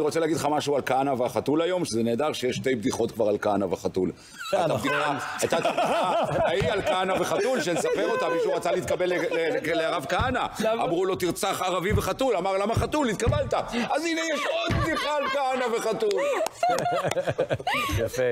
אני רוצה להגיד לך משהו על כהנא והחתול היום, שזה נהדר שיש שתי בדיחות כבר על כהנא וחתול. הייתה בדיחה, הייתה את ההיא על כהנא וחתול, שנספר אותה, מישהו רצה להתקבל לרב כהנא. אמרו לו, תרצח ערבי וחתול, אמר, למה חתול? התקבלת. אז הנה יש עוד בדיחה על כהנא וחתול. יפה.